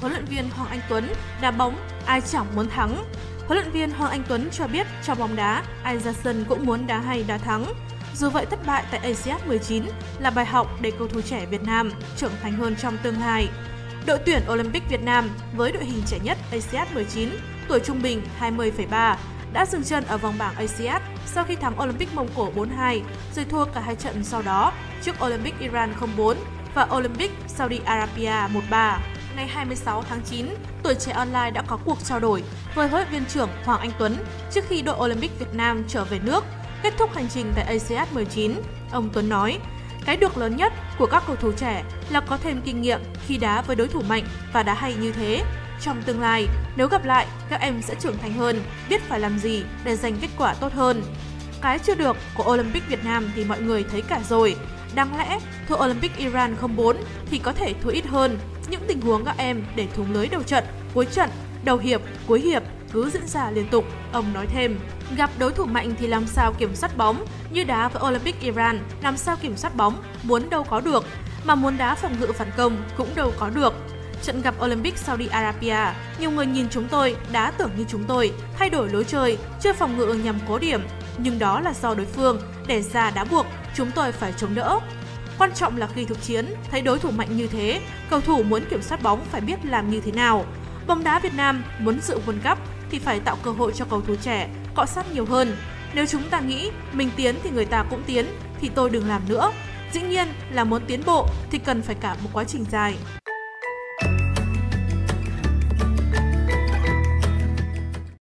huấn luyện viên Hoàng Anh Tuấn, đá bóng ai chẳng muốn thắng. Huấn luyện viên Hoàng Anh Tuấn cho biết trong bóng đá, ai ra sân cũng muốn đá hay đá thắng. Dù vậy thất bại tại ASEAN 19 là bài học để cầu thủ trẻ Việt Nam trưởng thành hơn trong tương lai. Đội tuyển Olympic Việt Nam với đội hình trẻ nhất ASEAN 19, tuổi trung bình 20,3 đã dừng chân ở vòng bảng ASEAN sau khi thắng Olympic Mông Cổ 4-2, rồi thua cả hai trận sau đó trước Olympic Iran 0-4 và Olympic Saudi Arabia 1-3. Ngày 26 tháng 9, Tuổi trẻ online đã có cuộc trao đổi với huấn luyện viên trưởng Hoàng Anh Tuấn trước khi đội Olympic Việt Nam trở về nước, kết thúc hành trình tại ASEAN 19. Ông Tuấn nói, cái được lớn nhất của các cầu thủ trẻ là có thêm kinh nghiệm khi đá với đối thủ mạnh và đá hay như thế. Trong tương lai, nếu gặp lại, các em sẽ trưởng thành hơn, biết phải làm gì để giành kết quả tốt hơn. Cái chưa được của Olympic Việt Nam thì mọi người thấy cả rồi. Đáng lẽ thua Olympic Iran 04 thì có thể thua ít hơn. Những tình huống các em để thủng lưới đầu trận, cuối trận, đầu hiệp, cuối hiệp cứ diễn ra liên tục, ông nói thêm. Gặp đối thủ mạnh thì làm sao kiểm soát bóng, như đá với Olympic Iran, làm sao kiểm soát bóng, muốn đâu có được, mà muốn đá phòng ngự phản công cũng đâu có được. Trận gặp Olympic Saudi Arabia, nhiều người nhìn chúng tôi đá tưởng như chúng tôi thay đổi lối chơi, chơi phòng ngự nhằm cố điểm, nhưng đó là do đối phương để ra đá buộc, chúng tôi phải chống đỡ. Quan trọng là khi thực chiến, thấy đối thủ mạnh như thế, cầu thủ muốn kiểm soát bóng phải biết làm như thế nào. Bóng đá Việt Nam muốn dự World Cup thì phải tạo cơ hội cho cầu thủ trẻ cọ sát nhiều hơn. Nếu chúng ta nghĩ mình tiến thì người ta cũng tiến thì tôi đừng làm nữa. Dĩ nhiên là muốn tiến bộ thì cần phải cả một quá trình dài.